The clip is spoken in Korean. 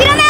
일어나!